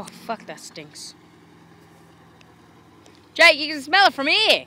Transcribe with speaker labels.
Speaker 1: Oh, fuck, that stinks. Jake, you can smell it from here.